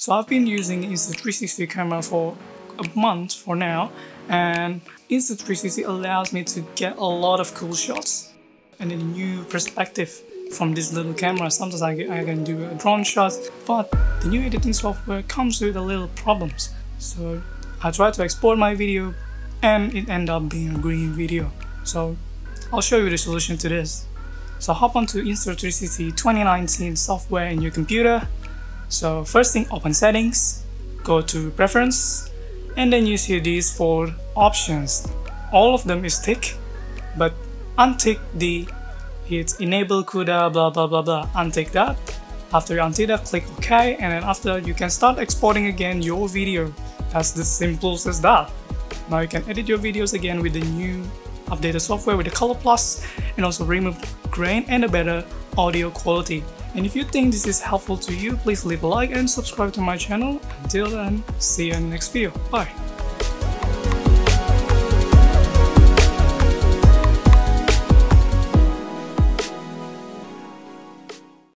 So I've been using Insta360 camera for a month for now and Insta360 allows me to get a lot of cool shots and a new perspective from this little camera. Sometimes I, I can do a drone shot, but the new editing software comes with a little problems. So I tried to export my video and it ended up being a green video. So I'll show you the solution to this. So hop onto Insta360 2019 software in your computer. So first thing open settings, go to preference, and then you see these four options. All of them is tick, but untick the hit enable CUDA blah blah blah blah untick that. After you untick that, click OK, and then after you can start exporting again your video. That's the simplest as that. Now you can edit your videos again with the new updated software with the color plus and also remove grain and a better audio quality. And if you think this is helpful to you, please leave a like and subscribe to my channel. Until then, see you in the next video. Bye.